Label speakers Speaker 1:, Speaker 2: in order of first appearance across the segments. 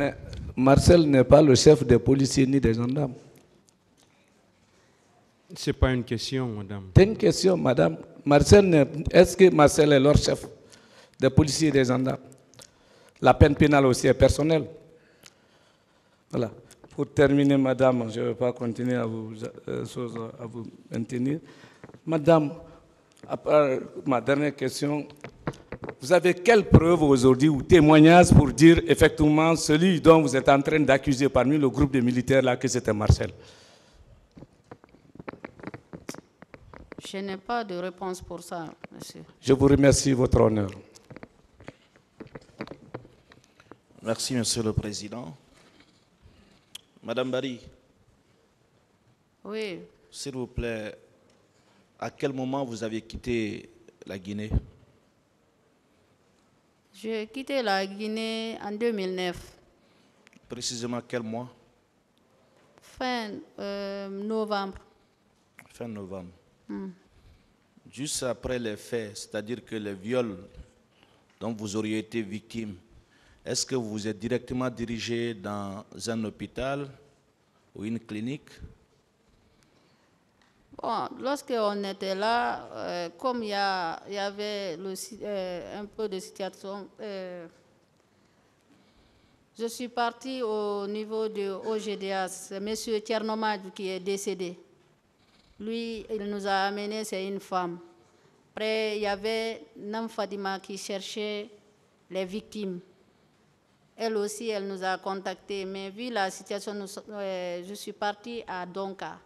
Speaker 1: Mais Marcel n'est pas le chef des policiers ni des gendarmes.
Speaker 2: Ce n'est pas une question, madame.
Speaker 1: C'est une question, madame. Marcel, est-ce que Marcel est leur chef des policiers et des gendarmes? La peine pénale aussi est personnelle. Voilà. Pour terminer, madame, je ne vais pas continuer à vous, euh, à vous maintenir. Madame, à part ma dernière question, vous avez quelle preuve aujourd'hui ou témoignage pour dire effectivement celui dont vous êtes en train d'accuser parmi le groupe de militaires là que c'était Marcel?
Speaker 3: Je n'ai pas de réponse pour ça, monsieur.
Speaker 1: Je vous remercie, votre honneur.
Speaker 4: Merci, Monsieur le Président. Madame Barry,
Speaker 3: Oui,
Speaker 4: s'il vous plaît, à quel moment vous avez quitté la Guinée?
Speaker 3: J'ai quitté la Guinée en 2009,
Speaker 4: Précisément quel mois?
Speaker 3: Fin euh, novembre.
Speaker 4: Fin novembre.
Speaker 3: Hmm.
Speaker 4: Juste après les faits, c'est-à-dire que les viols dont vous auriez été victime, est-ce que vous vous êtes directement dirigé dans un hôpital ou une clinique?
Speaker 3: Bon, lorsqu'on était là, euh, comme il y, avait euh, un peu de situation, euh, je suis partie au niveau de OGDA. C'est M. Tchernomad qui est décédé. Lui, il nous a amené, c'est une femme. Après, il y avait Nam Fadima qui cherchait les victimes. Elle aussi, elle nous a contactés. Mais vu la situation, je suis partie à Donka.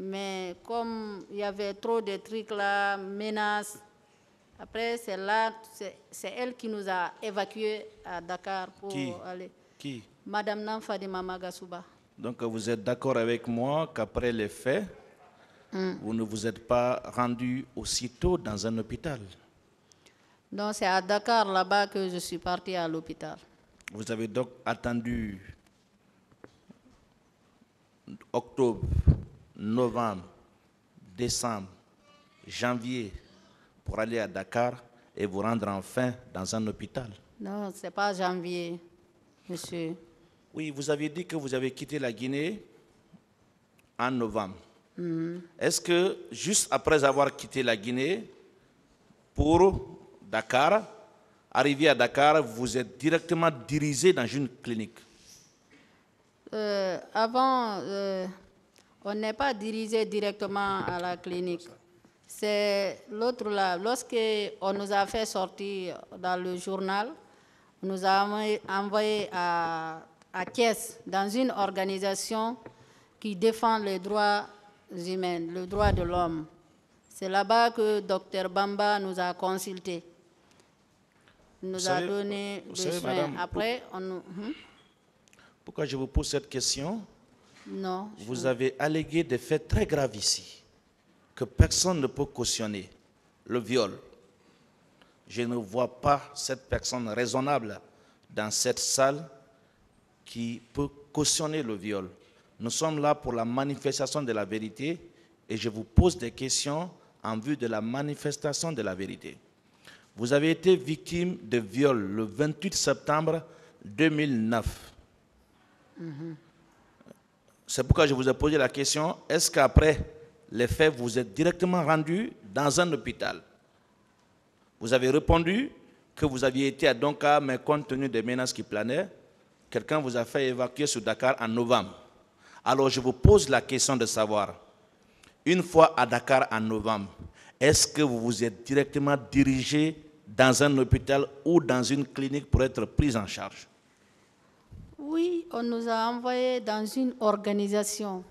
Speaker 3: Mais comme il y avait trop de trucs là, menaces, après c'est là, c'est elle qui nous a évacués à Dakar pour
Speaker 4: Qui?
Speaker 3: aller.
Speaker 4: Qui?
Speaker 3: Madame Namfadima Magasuba.
Speaker 4: Donc vous êtes d'accord avec moi qu'après les faits,
Speaker 3: Mm.
Speaker 4: vous ne vous êtes pas rendu aussitôt dans un hôpital?
Speaker 3: Donc c'est à Dakar là-bas que je suis partie à l'hôpital.
Speaker 4: Vous avez donc attendu octobre, novembre, décembre, janvier pour aller à Dakar et vous rendre enfin dans un hôpital.
Speaker 3: Non, c'est pas janvier, monsieur.
Speaker 4: Oui, vous avez dit que vous avez quitté la Guinée en novembre.
Speaker 3: Mm.
Speaker 4: Est-ce que juste après avoir quitté la Guinée pour Dakar, arrivé à Dakar, vous êtes directement dirigé dans une clinique?
Speaker 3: Euh, avant, euh, on n'est pas dirigé directement à la clinique. C'est l'autre là. Lorsqu'on nous a fait sortir dans le journal, on nous a envoyé, à, à Thiès, dans une organisation qui défend les droits humains, le droit de l'homme. C'est là-bas que Dr Bamba nous a consultés. Il nous
Speaker 4: Vous
Speaker 3: a
Speaker 4: savez-
Speaker 3: donné soins.
Speaker 4: madame,
Speaker 3: Après, on nous... Hmm?
Speaker 4: Pourquoi je vous pose cette question?
Speaker 3: Non.
Speaker 4: Vous avez allégué des faits très graves ici, que personne ne peut cautionner. Le viol. Je ne vois pas cette personne raisonnable dans cette salle qui peut cautionner le viol. Nous sommes là pour la manifestation de la vérité et je vous pose des questions en vue de la manifestation de la vérité. Vous avez été victime de viol le 28 septembre 2009. C'est pourquoi je vous ai posé la question, est-ce qu'après les faits, vous êtes directement rendu dans un hôpital? Vous avez répondu que vous aviez été à Donka, mais compte tenu des menaces qui planaient, quelqu'un vous a fait évacuer sur Dakar en novembre. Alors je vous pose la question de savoir, une fois à Dakar en novembre, est-ce que vous vous êtes directement dirigé dans un hôpital ou dans une clinique pour être pris en charge?
Speaker 3: Oui, on nous a envoyés dans une organisation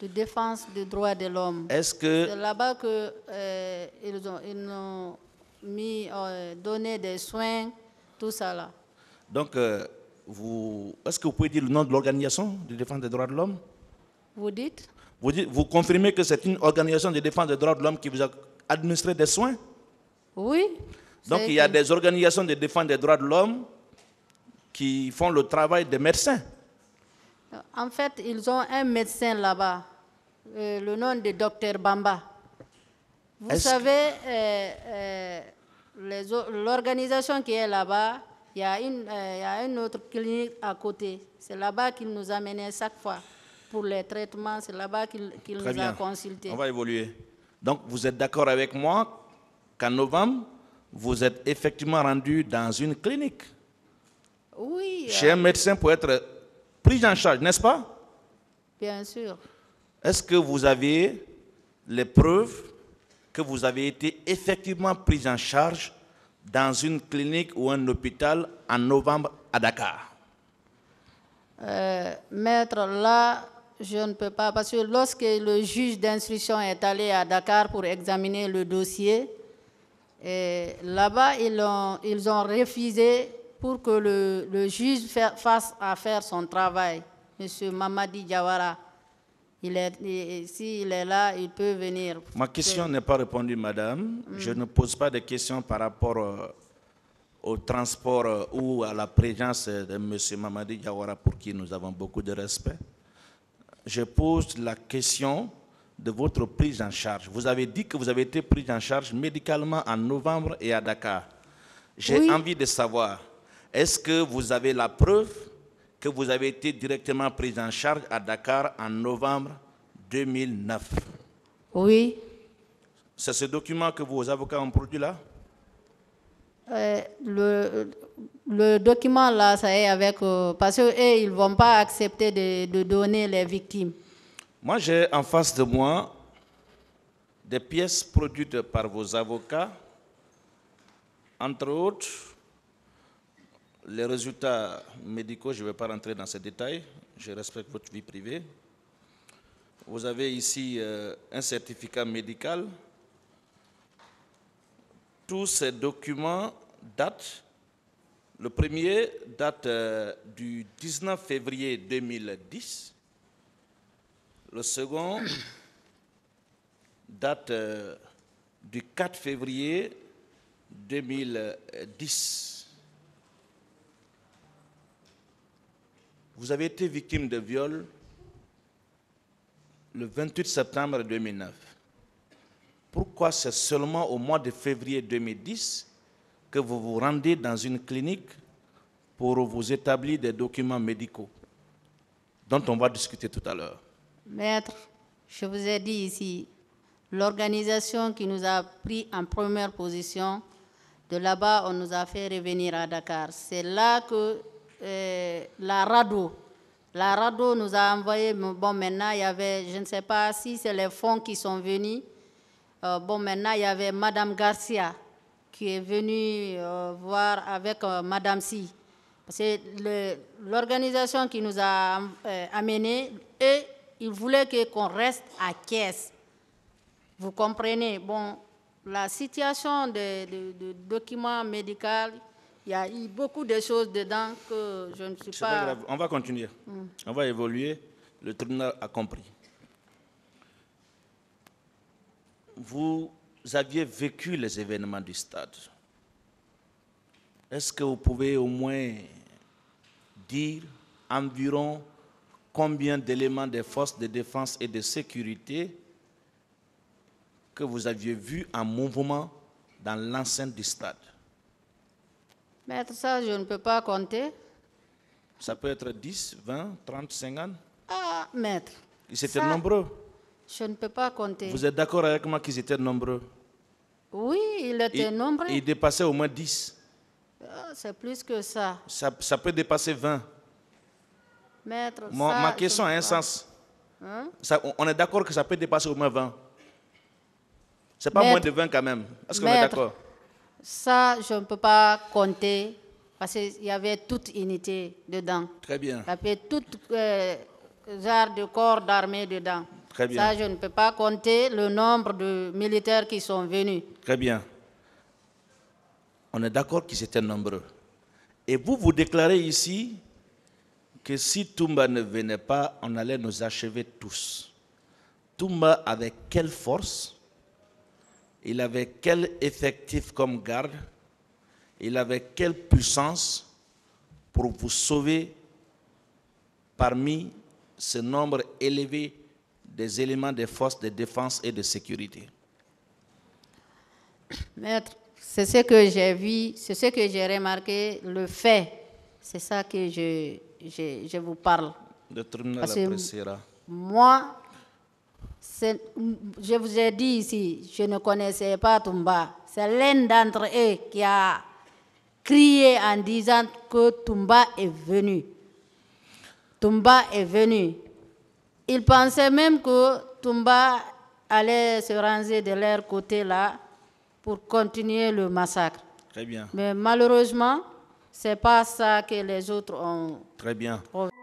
Speaker 3: de défense des droits de l'homme.
Speaker 4: Est-ce que-
Speaker 3: C'est là-bas que euh, ont, ils nous ont mis, euh, donné des soins, tout ça là.
Speaker 4: Donc, euh, vous, est-ce que vous pouvez dire le nom de l'organisation de défense des droits de l'homme?
Speaker 3: Vous dites?
Speaker 4: Vous, dites- vous confirmez que c'est une organisation de défense des droits de l'homme qui vous a administré des soins?
Speaker 3: Oui.
Speaker 4: Donc, il y a des organisations de défense des droits de l'homme qui font le travail des médecins.
Speaker 3: En fait, ils ont un médecin là-bas, euh, le nom de docteur Bamba. Vous savez, euh, euh, l'organisation qui est là-bas, Il y a une, il y a une autre clinique à côté. C'est là-bas qu'il nous amenait chaque fois pour les traitements. C'est là-bas qu'il qu'il
Speaker 4: Très
Speaker 3: nous a consultés.
Speaker 4: On va évoluer. Donc, vous êtes d'accord avec moi qu'en novembre, vous êtes effectivement rendu dans une clinique
Speaker 3: Oui,
Speaker 4: chez
Speaker 3: euh,
Speaker 4: un médecin pour être pris en charge, n'est-ce pas?
Speaker 3: Bien sûr.
Speaker 4: Est-ce que vous avez les preuves que vous avez été effectivement pris en charge dans une clinique ou un hôpital en novembre à Dakar?
Speaker 3: Euh, maître, là, je ne peux pas, parce que lorsque le juge d'instruction est allé à Dakar pour examiner le dossier, là-bas, ils ont, ils ont refusé pour que le, le juge fa- fasse à faire son travail. Monsieur Mamadi Diawara, il est, il- s'il est là, il peut venir.
Speaker 4: Ma question n'est pas répondue, madame. Je ne pose pas de questions par rapport euh, au transport euh, ou à la présence de M. Mamadi Diawara, pour qui nous avons beaucoup de respect. Je pose la question de votre prise en charge. Vous avez dit que vous avez été pris en charge médicalement en novembre et à Dakar. J'ai
Speaker 3: Oui.
Speaker 4: envie de savoir, est-ce que vous avez la preuve que vous avez été directement pris en charge à Dakar en novembre 2009
Speaker 3: Oui.
Speaker 4: c'est ce document que vos avocats ont produit là?
Speaker 3: Euh, le, le document là, ça est avec. euh, parce qu'eux, ils ne vont pas accepter de, de donner les victimes.
Speaker 4: Moi, j'ai en face de moi des pièces produites par vos avocats, entre autres les résultats médicaux, je ne vais pas rentrer dans ces détails, je respecte votre vie privée. Vous avez ici euh, un certificat médical. Tous ces documents datent. Le premier date euh, du 19 février 2010. Le second date euh, du 4 février 2010. Vous avez été victime de viol le 28 septembre 2009. Pourquoi c'est seulement au mois de février 2010 que vous vous rendez dans une clinique pour vous établir des documents médicaux dont on va discuter tout à l'heure?
Speaker 3: Maître, je vous ai dit ici, l'organisation qui nous a pris en première position, de là-bas, on nous a fait revenir à Dakar. C'est là que euh, la RADO, la RADO nous a envoyé, bon maintenant, il y avait, je ne sais pas si c'est les fonds qui sont venus, Euh, bon maintenant, il y avait Madame Garcia qui est venue euh, voir avec Madame Si. C'est l'organisation qui nous a amenés et ils voulaient qu'on reste à caisse. Vous comprenez? Bon, la situation des de, de documents médicaux, il y a eu beaucoup de choses dedans que je ne suis
Speaker 4: pas
Speaker 3: pas.
Speaker 4: grave, on va continuer. On va évoluer. Le tribunal a compris. Vous aviez vécu les événements du stade. Est-ce que vous pouvez au moins dire environ combien d'éléments des forces de défense et de sécurité que vous aviez vus en mouvement dans l'enceinte du stade?
Speaker 3: Maître, ça, je ne peux pas compter.
Speaker 4: Ça peut être 10, 20, 30, 50
Speaker 3: Ah, maître,
Speaker 4: Ils étaient
Speaker 3: Ça-
Speaker 4: nombreux.
Speaker 3: je ne peux pas compter.
Speaker 4: Vous êtes d'accord avec moi qu'ils étaient nombreux?
Speaker 3: Oui,
Speaker 4: Ils-
Speaker 3: nombreux.
Speaker 4: Ils dépassaient au moins 10.
Speaker 3: Ah, C'est plus que ça.
Speaker 4: Ça, ça peut dépasser 20.
Speaker 3: Maître,
Speaker 4: Mon-
Speaker 3: ça,
Speaker 4: ma question a un
Speaker 3: pas.
Speaker 4: sens.
Speaker 3: Hein?
Speaker 4: Ça, on- est d'accord que ça peut dépasser au moins 20. C'est pas
Speaker 3: Maître-
Speaker 4: moins de 20 quand même. Est-ce qu'on est d'accord?
Speaker 3: Ça, je ne peux pas compter parce qu'il y avait toute unité dedans.
Speaker 4: Très bien.
Speaker 3: Il y avait tout euh, genre de corps d'armée dedans.
Speaker 4: Très bien.
Speaker 3: Ça, je ne peux pas compter le nombre de militaires qui sont venus.
Speaker 4: Très bien. On est d'accord qu'ils étaient nombreux. Et vous, vous déclarez ici que si Toumba ne venait pas, on allait nous achever tous. Toumba avait quelle force? Il avait quel effectif comme garde? Il avait quelle puissance pour vous sauver parmi ce nombre élevé des éléments des forces de défense et de sécurité?
Speaker 3: Maître, C'est ce que j'ai vu, c'est ce que j'ai remarqué, le fait. C'est ça que je, je, je vous parle.
Speaker 4: Le tribunal appréciera.
Speaker 3: Moi, je vous ai dit ici, je ne connaissais pas Toumba. C'est l'un d'entre eux qui a crié en disant que Toumba est venu. Toumba est venu. Il pensait même que Toumba allait se ranger de leur côté là pour continuer le massacre.
Speaker 4: Très bien,
Speaker 3: Mais malheureusement, c'est pas ça que les autres ont
Speaker 4: très bien.
Speaker 3: provoqué.